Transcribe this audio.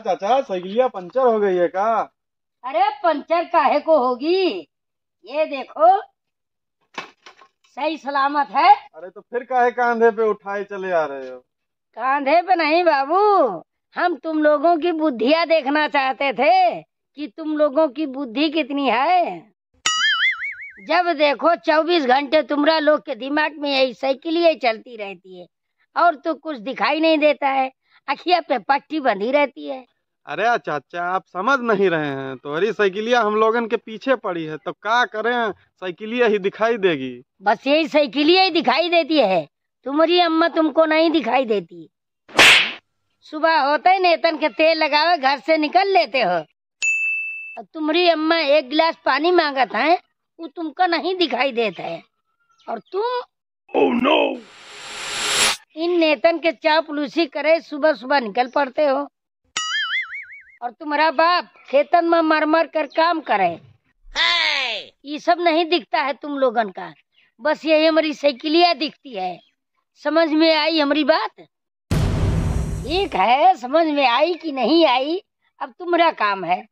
चाचा साइकिलिया पंचर हो गई है का अरे पंचर काहे को होगी? ये देखो सही सलामत है। अरे तो फिर काहे कांधे पे उठाए चले आ रहे हो? कांधे पे नहीं बाबू। हम तुम लोगों की बुद्धियाँ देखना चाहते थे कि तुम लोगों की बुद्धि कितनी है। जब देखो चौबीस घंटे तुम्हारा लोग के दिमाग में यही साइकिल ही चलती रहती है और तो कुछ दिखाई नहीं देता है। अखिया पे पट्टी बंधी रहती है। अरे चाचा आप समझ नहीं रहे हैं। तो हरी साइकिलिया हम लोगन के पीछे पड़ी है तो क्या करें? साइकिलिया ही दिखाई देगी। बस यही साइकिलिया ही दिखाई देती है। तुम्हारी अम्मा तुमको नहीं दिखाई देती। सुबह होते ही नेतन के तेल लगावे घर से निकल लेते हो। तुम्हारी अम्मा एक गिलास पानी मांगत है वो तुमको नहीं दिखाई देता है। और तुम oh, no! इन नेतन के चापलूसी करे सुबह सुबह निकल पड़ते हो। और तुम्हारा बाप खेतन में मर मर कर काम करे। ये सब नहीं दिखता है तुम लोगन का। बस यही हमारी साइकिलिया दिखती है। समझ में आई हमारी बात? ठीक है समझ में आई कि नहीं आई? अब तुम्हारा काम है।